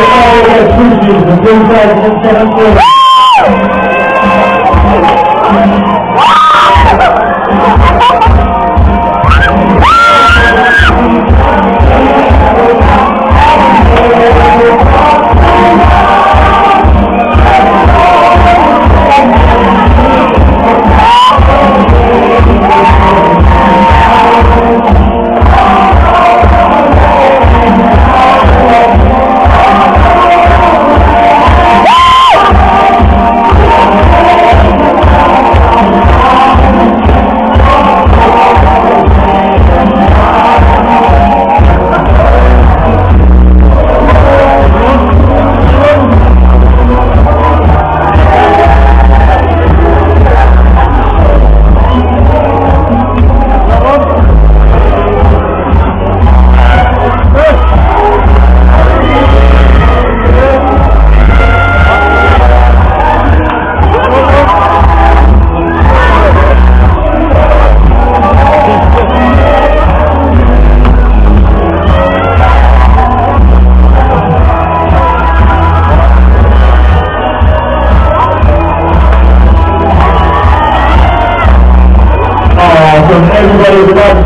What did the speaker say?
all the cruises and things like that.